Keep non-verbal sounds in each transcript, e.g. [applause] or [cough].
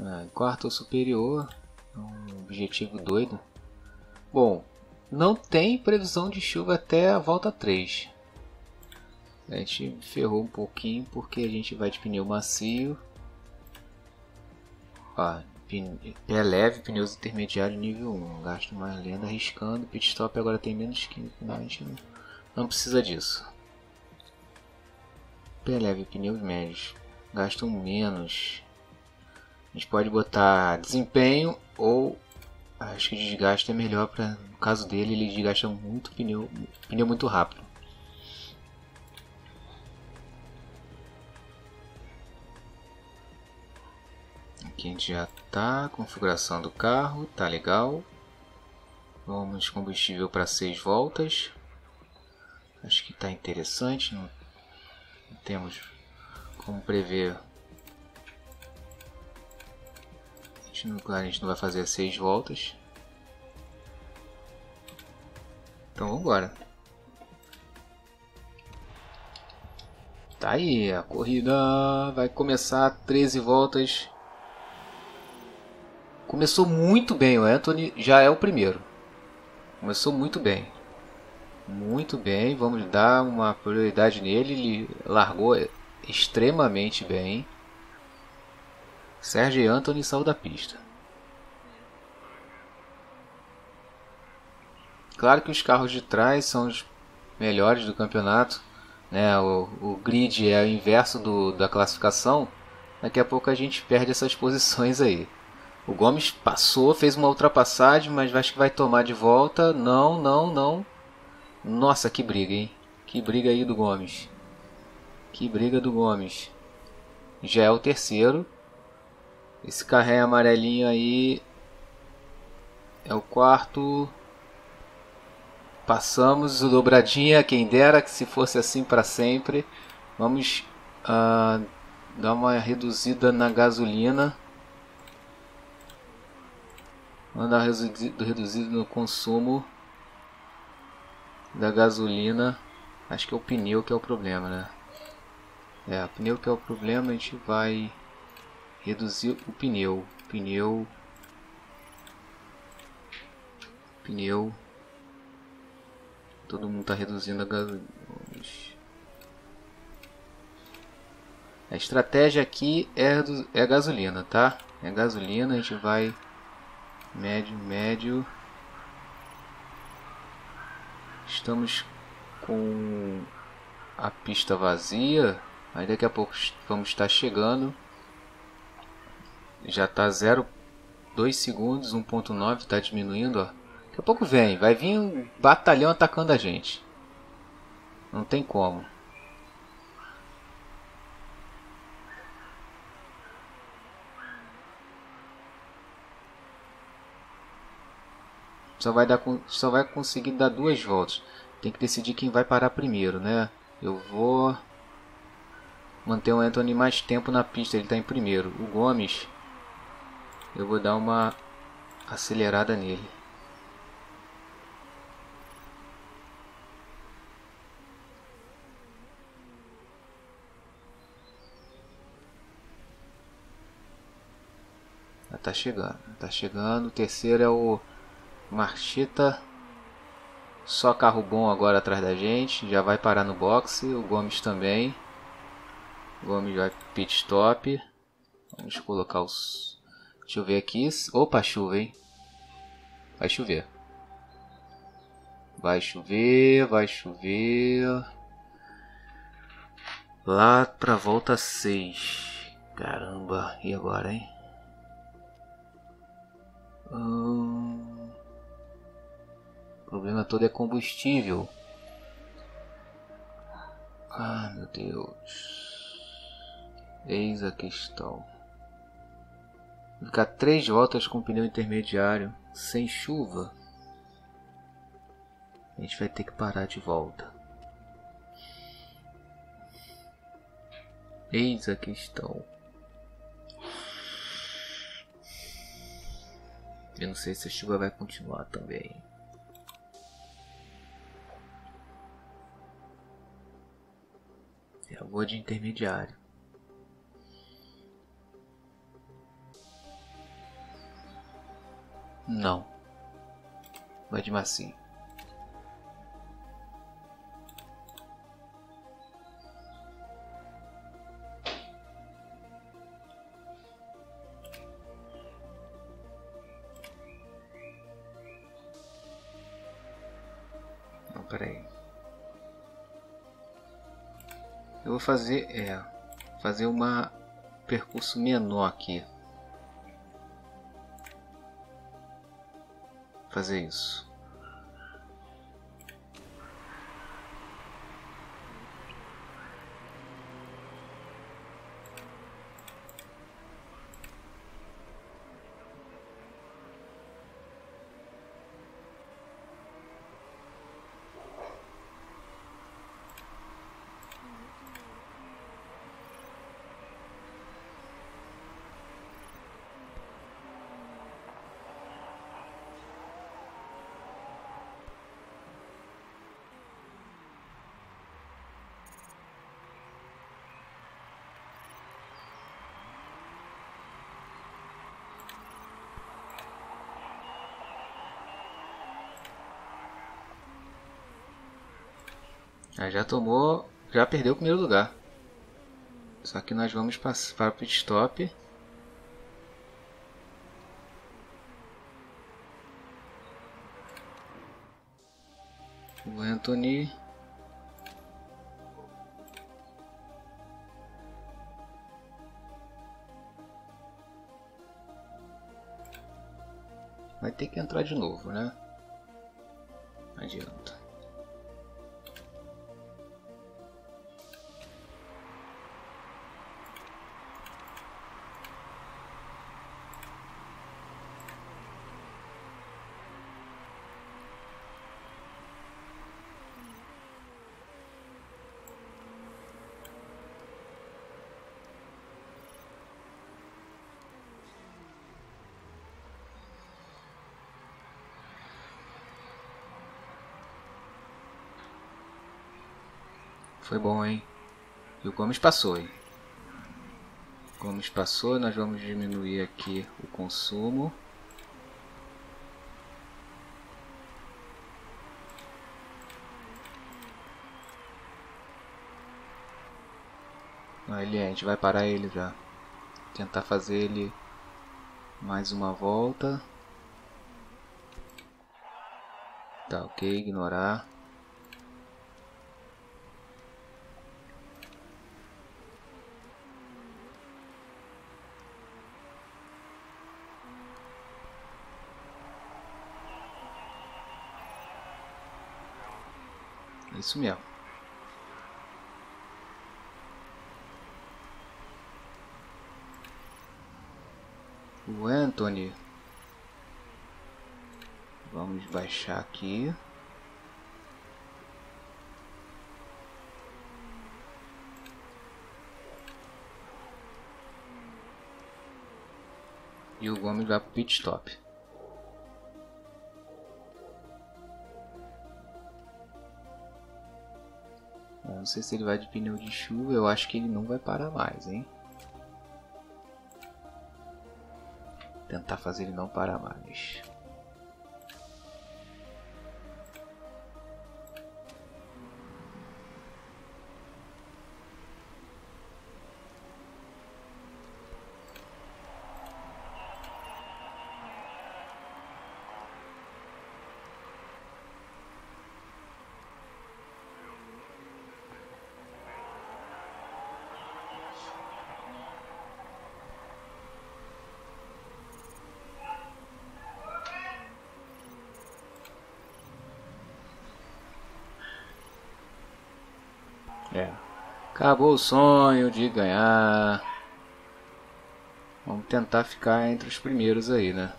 Ah, quarto superior. Um objetivo doido. Bom, não tem previsão de chuva até a volta 3. A gente ferrou um pouquinho porque a gente vai de pneu macio. Ó, pé leve, pneus intermediários nível 1. Gasto mais lenda arriscando. Pit stop agora tem menos 15. Não, a gente não, não precisa disso. Pé leve, pneus médios. Gastam menos. A gente pode botar desempenho ou acho que desgaste é melhor para no caso dele ele desgasta muito pneu, pneu muito rápido. Aqui a gente já tá, configuração do carro, tá legal. Vamos combustível para 6 voltas. Acho que está interessante, não, não temos como prever. A gente, não, vai fazer 6 voltas. Então vamos embora. Tá aí, a corrida vai começar 13 voltas Começou muito bem, o Anthony já é o primeiro. Começou muito bem. Muito bem, vamos dar uma prioridade nele. Ele largou extremamente bem. Sérgio e Anthony saiu da pista. Claro que os carros de trás são os melhores do campeonato. Né? O, o grid é o inverso do, da classificação. Daqui a pouco a gente perde essas posições aí. O Gomes passou, fez uma ultrapassagem, mas acho que vai tomar de volta. Não, não, não. Nossa, que briga, hein? Que briga aí do Gomes. Que briga do Gomes. Já é o terceiro. Esse carré amarelinho aí é o quarto. Passamos o dobradinha, quem dera que se fosse assim para sempre. Vamos uh, dar uma reduzida na gasolina. Andar reduzido, reduzido no consumo da gasolina. Acho que é o pneu que é o problema, né? É, o pneu que é o problema, a gente vai reduzir o pneu. Pneu. Pneu. Todo mundo está reduzindo a gasolina. A estratégia aqui é, é gasolina, tá? É gasolina, a gente vai médio, médio. Estamos com a pista vazia. Aí daqui a pouco vamos estar chegando. Já está 0,2 segundos, 1.9 está diminuindo. Ó. Daqui a pouco vem, vai vir um batalhão atacando a gente. Não tem como. só vai, dar, só vai conseguir dar duas voltas. Tem que decidir quem vai parar primeiro, né? Eu vou manter o Anthony mais tempo na pista, ele está em primeiro. O Gomes, eu vou dar uma acelerada nele. Tá chegando, tá chegando. O terceiro é o Marchita. Só carro bom agora atrás da gente. Já vai parar no boxe. O Gomes também. O Gomes vai pit stop. Vamos colocar os. Deixa eu ver aqui. Opa, chuva, hein? Vai chover. Vai chover, vai chover. Lá pra volta 6. Caramba, e agora, hein? Hum... O problema todo é combustível. Ah, meu Deus. Eis a questão. Ficar três voltas com pneu intermediário sem chuva. A gente vai ter que parar de volta. Eis a questão. Eu não sei se a chuva vai continuar também. Eu vou de intermediário. Não. Vai de massinha. Não, peraí. Eu vou fazer, é, fazer uma percurso menor aqui. Fazer isso. Ah, já tomou, já perdeu o primeiro lugar. Só que nós vamos para o pit stop. O Anthony vai ter que entrar de novo, né? Não adianta. Foi bom, hein? E o Gomes passou, hein? O Gomes passou, nós vamos diminuir aqui o consumo. Ele, a gente vai parar ele já. Tentar fazer ele mais uma volta. Tá ok, ignorar. Isso mesmo. O Anthony. Vamos baixar aqui. E o Gomes vai para pit stop. Não sei se ele vai de pneu de chuva, eu acho que ele não vai parar mais, hein? Tentar fazer ele não parar mais. É. Acabou o sonho de ganhar. Vamos tentar ficar entre os primeiros aí, né?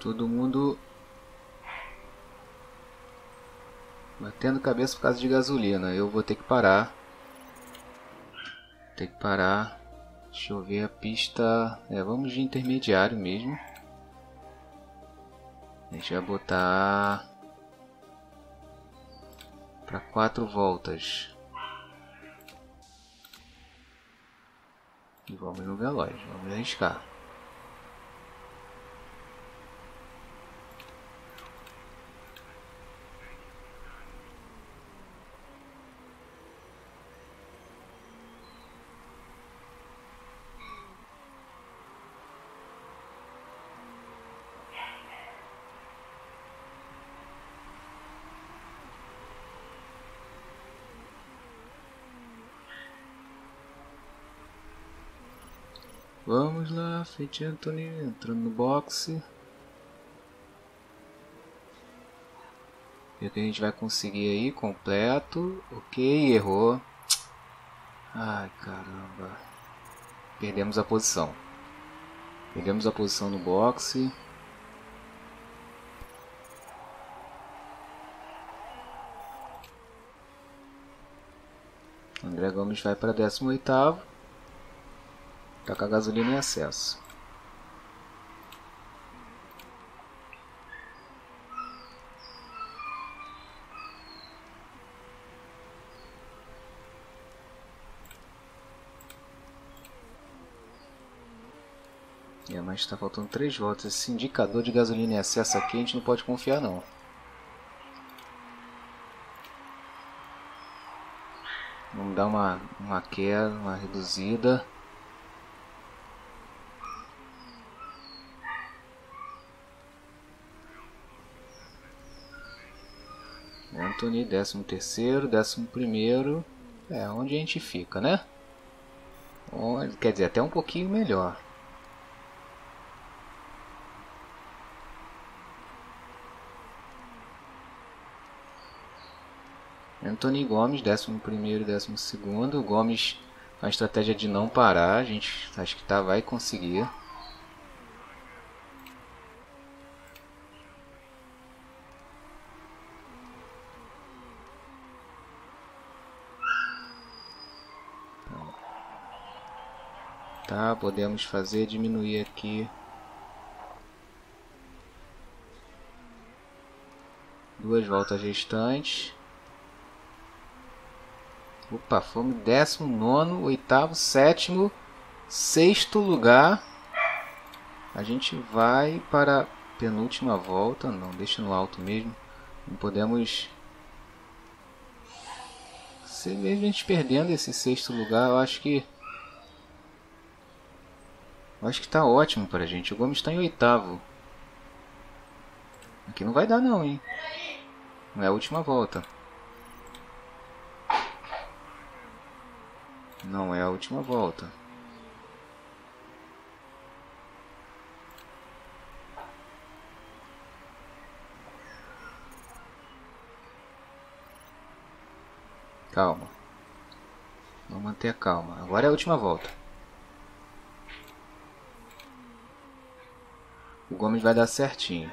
Todo mundo batendo cabeça por causa de gasolina. Eu vou ter que parar. Tem que parar. Deixa eu ver a pista. É, vamos de intermediário mesmo. A gente vai botar para quatro voltas. E vamos no veloz, vamos arriscar. Vamos lá, Fate Anthony entrando no boxe. Ver o que a gente vai conseguir aí, completo. Ok, errou. Ai, caramba. Perdemos a posição. Perdemos a posição no boxe. André Gomes vai para 18º. Tá com a gasolina em excesso. É, mas está faltando 3 voltas. Esse indicador de gasolina em excesso aqui a gente não pode confiar não. Vamos dar uma, uma queda, uma reduzida. Anthony, décimo terceiro, décimo primeiro, é onde a gente fica, né? Quer dizer, até um pouquinho melhor. Anthony Gomes, décimo primeiro, décimo segundo. Gomes, a estratégia de não parar, a gente acho que tá, vai conseguir. tá? Podemos fazer diminuir aqui duas voltas restantes. Opa, fomos décimo nono, oitavo, sétimo, sexto lugar. A gente vai para a penúltima volta, não, deixa no alto mesmo. Não podemos se mesmo a gente perdendo esse sexto lugar, eu acho que eu acho que tá ótimo pra gente. O Gomes está em oitavo. Aqui não vai dar não, hein? Não é a última volta. Não é a última volta. Calma. Vamos manter a calma. Agora é a última volta. Gomes vai dar certinho.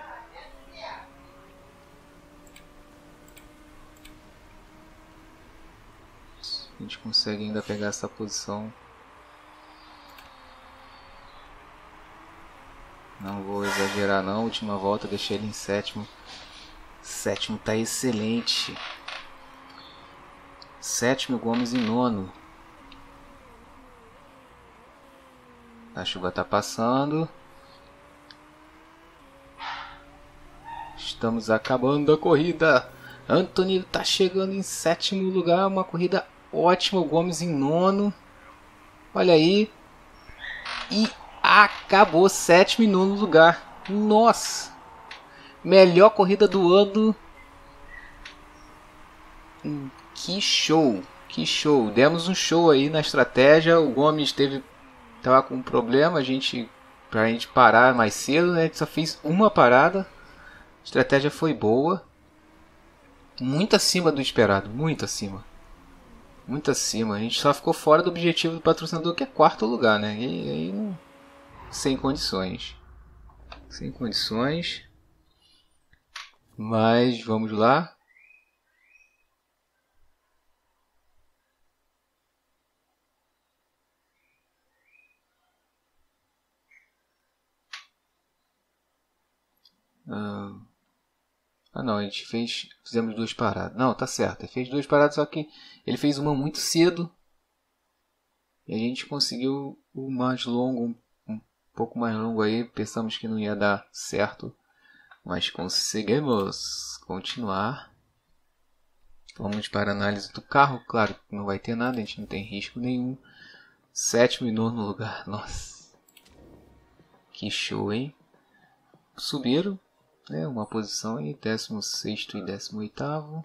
A gente consegue ainda pegar essa posição. Não vou exagerar não, última volta deixei ele em sétimo. Sétimo tá excelente. Sétimo Gomes em nono. A chuva tá passando. Estamos acabando a corrida. Anthony está chegando em sétimo lugar. Uma corrida ótima. O Gomes em nono. Olha aí. E acabou sétimo e nono lugar. Nossa! Melhor corrida do ano. Hum, que show! Que show! Demos um show aí na estratégia. O Gomes teve tava com um problema, a gente pra gente parar mais cedo, né? A gente só fez uma parada estratégia foi boa. Muito acima do esperado, muito acima. Muito acima. A gente só ficou fora do objetivo do patrocinador, que é quarto lugar, né? E aí, sem condições. Sem condições. Mas vamos lá. Ah, ah não, a gente fez. Fizemos duas paradas. Não, tá certo. Ele fez duas paradas, só que ele fez uma muito cedo. E a gente conseguiu o mais longo, um pouco mais longo aí. Pensamos que não ia dar certo. Mas conseguimos continuar. Vamos para a análise do carro. Claro que não vai ter nada, a gente não tem risco nenhum. Sétimo e nono lugar. [laughs] Nossa. Que show, hein? Subiram né, uma posição em 16 e 18.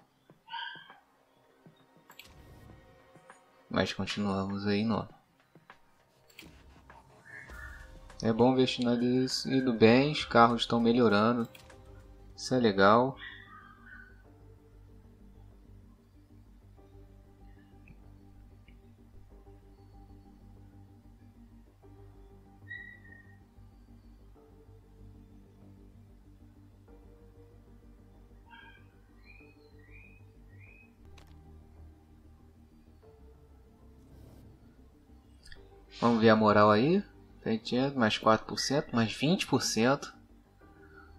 Mas continuamos aí nono. É bom ver sinais indo bem, os carros estão melhorando. Isso é legal. Vamos ver a moral aí. mais 4%, mais 20%.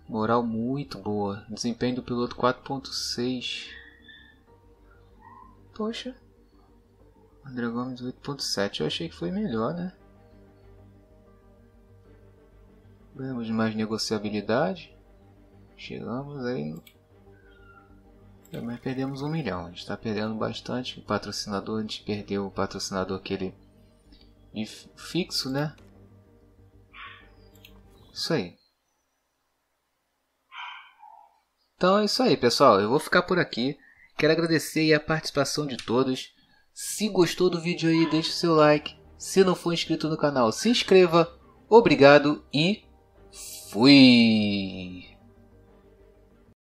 Moral muito boa. Desempenho do piloto 4.6. Poxa. André Gomes 8.7. Eu achei que foi melhor, né? Ganhamos mais negociabilidade. Chegamos aí. Mas perdemos um milhão. A gente está perdendo bastante. O patrocinador, a gente perdeu o patrocinador que ele fixo, né? Isso aí. Então é isso aí, pessoal. Eu vou ficar por aqui. Quero agradecer a participação de todos. Se gostou do vídeo aí, deixe seu like. Se não for inscrito no canal, se inscreva. Obrigado e fui!